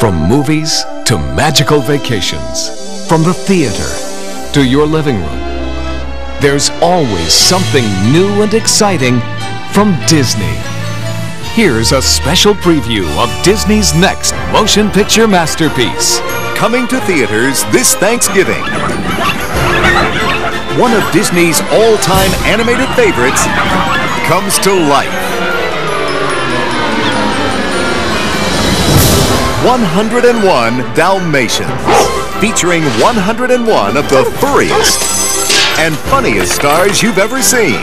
From movies to magical vacations, from the theater to your living room, there's always something new and exciting from Disney. Here's a special preview of Disney's next motion picture masterpiece. Coming to theaters this Thanksgiving. One of Disney's all-time animated favorites comes to life. 101 Dalmatians, featuring 101 of the furriest and funniest stars you've ever seen.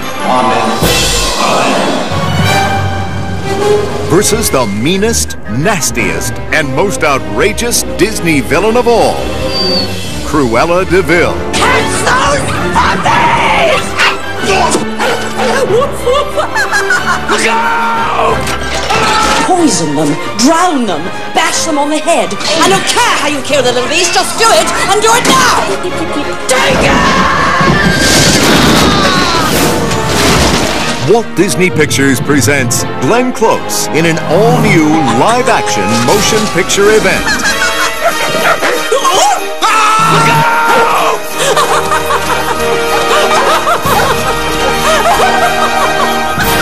Versus the meanest, nastiest, and most outrageous Disney villain of all, Cruella de Vil. Poison them, drown them, bash them on the head. I don't care how you kill the little beast, just do it, and do it now! Take it! Walt Disney Pictures presents Glenn Close in an all-new live-action motion picture event.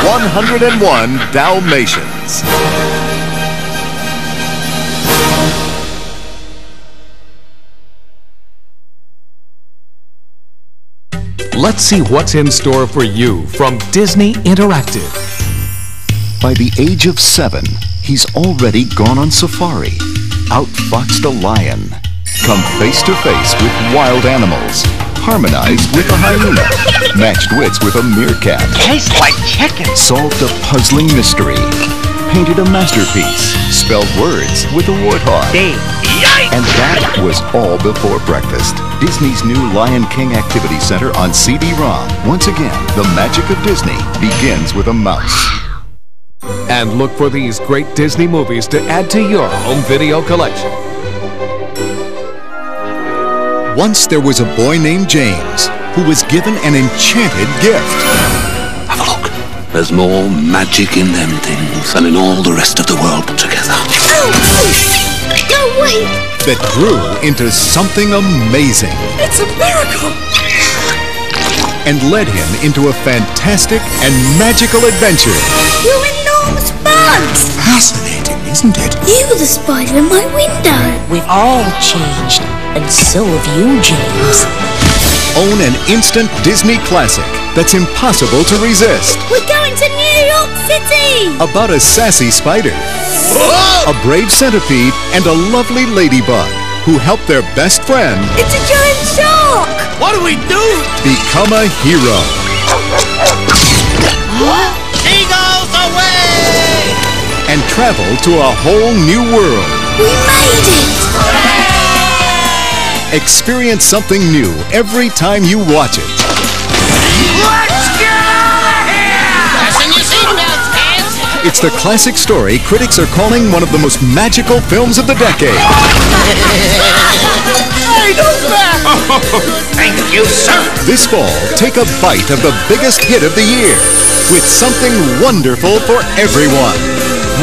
One hundred and one Dalmatians. Let's see what's in store for you from Disney Interactive. By the age of seven, he's already gone on safari, outfoxed a lion, come face to face with wild animals, harmonized with a hyena, matched wits with a meerkat, Tastes like chicken. solved a puzzling mystery, painted a masterpiece, spelled words with a warthog. And that was all before breakfast. Disney's new Lion King Activity Center on CD-ROM. Once again, the magic of Disney begins with a mouse. And look for these great Disney movies to add to your home video collection. Once there was a boy named James who was given an enchanted gift. Have a look. There's more magic in them things than in all the rest of the world put together. No, wait! that grew into something amazing It's a miracle! and led him into a fantastic and magical adventure. You're enormous bugs! Fascinating, isn't it? You were the spider in my window. We've all changed, and so have you, James. Own an instant Disney classic that's impossible to resist. City! About a sassy spider, a brave centipede, and a lovely ladybug who help their best friend It's a giant shark! What do we do? become a hero. Eagles away! and travel to a whole new world. We made it! Experience something new every time you watch it. Let's It's the classic story critics are calling one of the most magical films of the decade. Oh, thank you, sir! This fall, take a bite of the biggest hit of the year with something wonderful for everyone.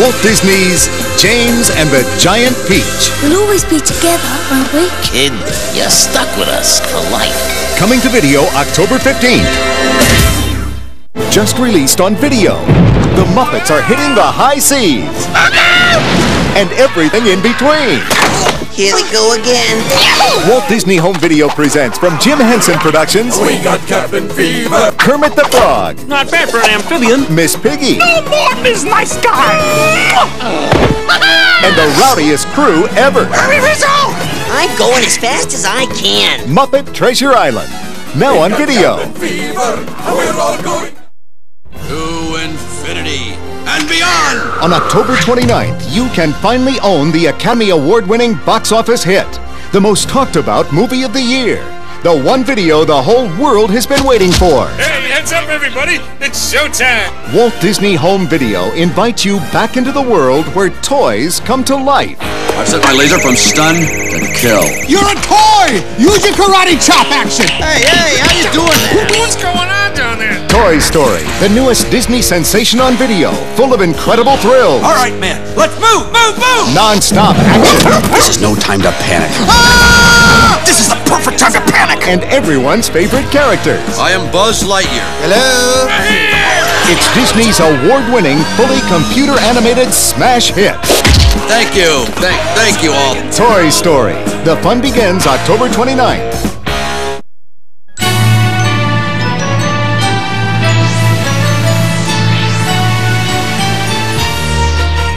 Walt Disney's James and the Giant Peach. We'll always be together, won't we? Kid, you're stuck with us for life. Coming to video October 15th. Just released on video. The Muppets are hitting the high seas. And everything in between. Here we go again. Walt Disney Home Video presents from Jim Henson Productions. We got cabin fever. Kermit the Frog. Not bad for an amphibian. Miss Piggy. Morton is nice guy! And the rowdiest crew ever. Hurry, Rizzo! I'm going as fast as I can. Muppet Treasure Island. Now on video. To infinity and beyond! On October 29th, you can finally own the Academy Award winning box office hit, the most talked about movie of the year. The one video the whole world has been waiting for. Hey, heads up, everybody! It's showtime! Walt Disney Home Video invites you back into the world where toys come to life. I've set my laser from stun to kill. You're a toy! Use your karate chop action! Hey, hey, how you doing there? What's going on down there? Toy Story, the newest Disney sensation on video, full of incredible thrills. All right, man, let's move, move, move! Non-stop action. This is no time to panic. Ah! This is the perfect time to panic! And everyone's favorite characters. I am Buzz Lightyear. Hello? It's Disney's award-winning, fully computer-animated smash hit. Thank you. Thank, thank you all. Toy Story. The fun begins October 29th.